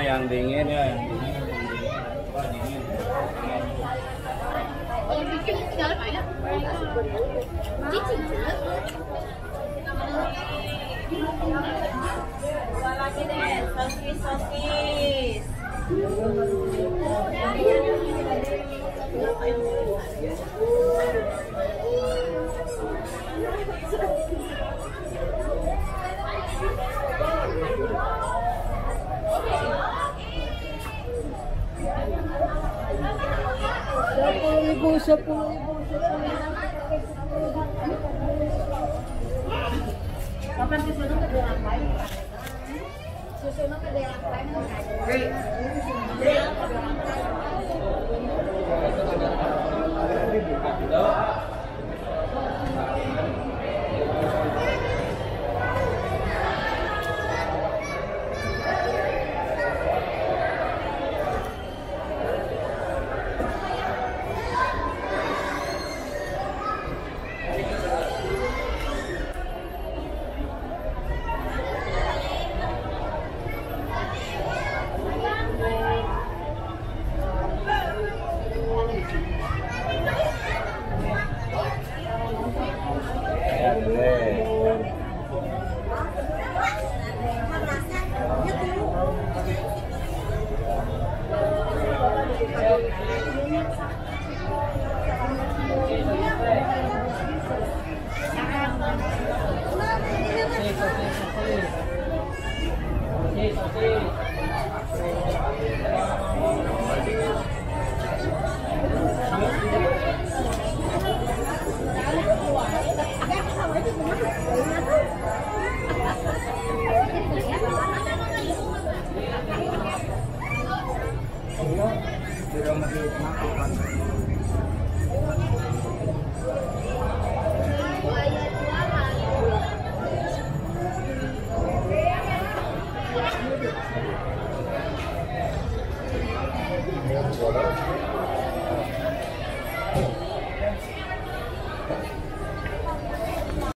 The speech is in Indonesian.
yang dingin ya yang dingin dingin. Yang bikin di dalam ada. Cicing. Dua lagi deh, sosis. Sepuluh ribu, sepuluh ribu, sepuluh.